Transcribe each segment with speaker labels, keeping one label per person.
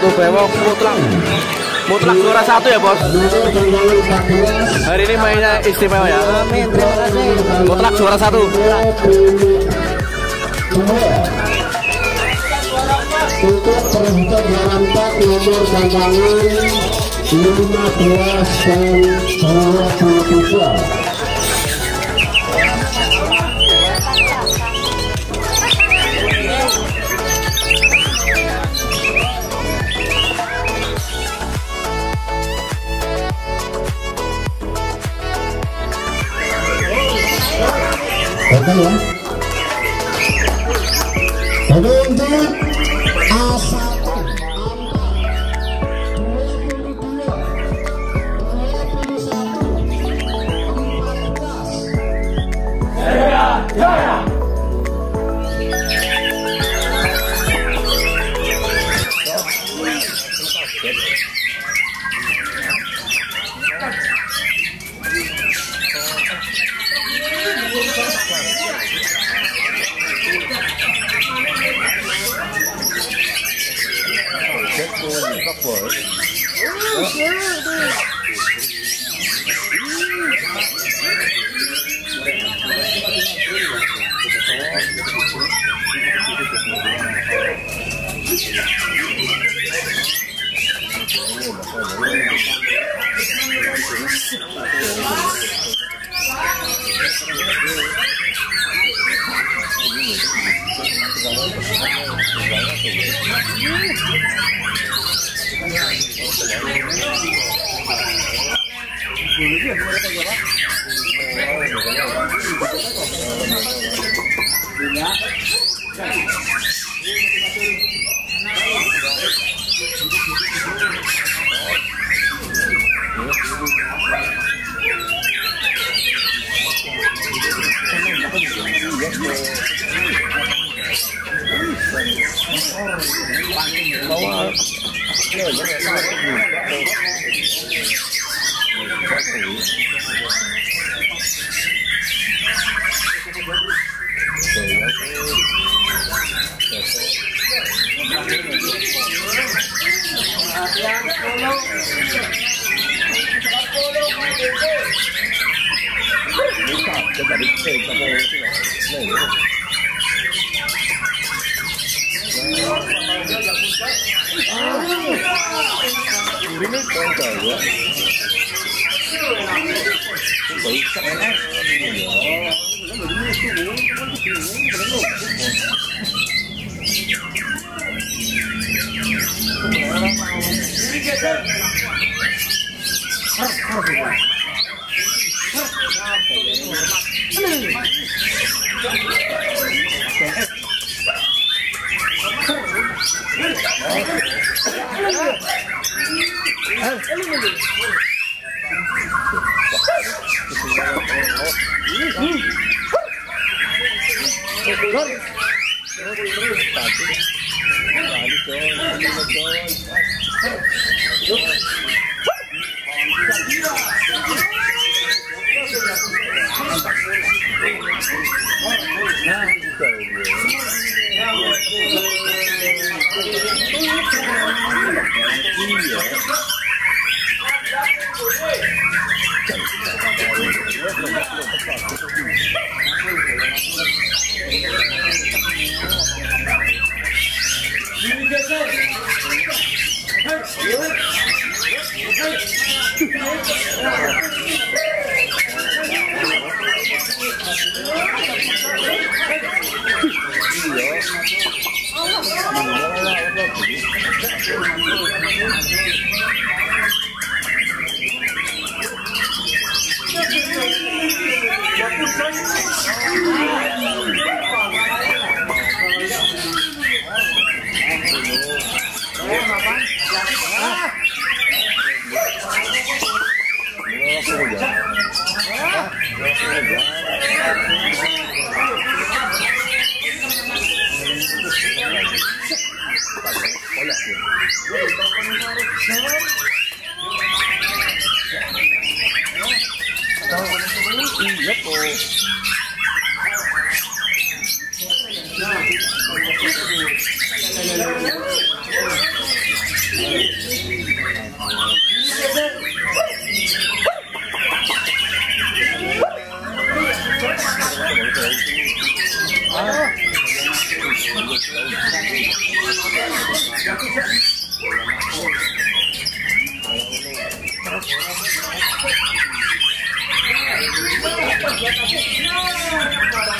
Speaker 1: Batu Bewok mutlak. Mutlak juara satu ya bos? Hari ini mainnya istimewa ya? Mutlak juara satu.
Speaker 2: Untuk perhubungan jalan tak nomor gantangan 15 dan 23分かるよ。
Speaker 3: Thank. Bringt Danke, ja. No, no, no, no.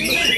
Speaker 3: look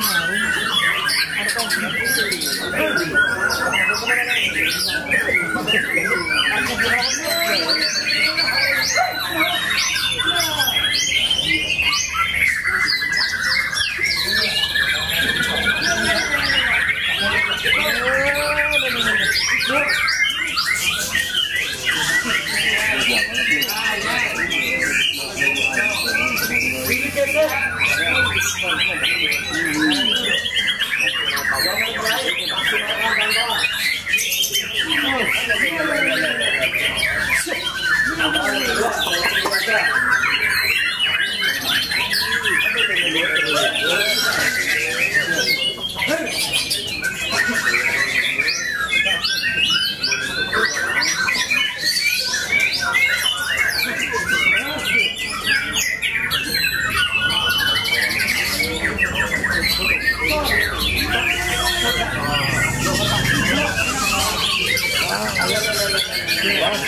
Speaker 3: Thank you.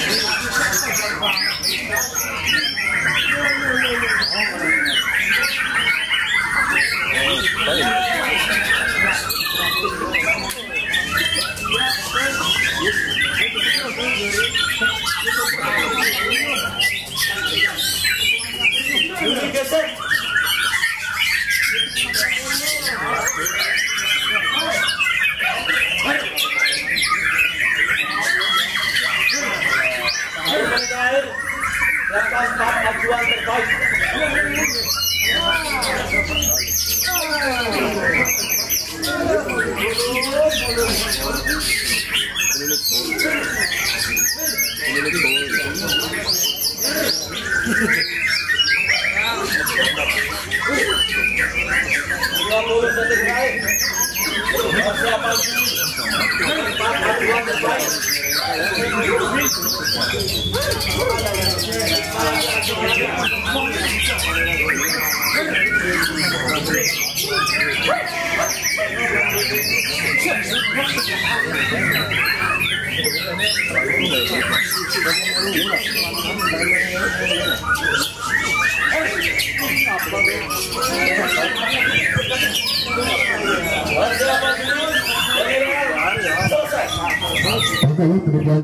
Speaker 1: Thank you.
Speaker 2: Oke, ya,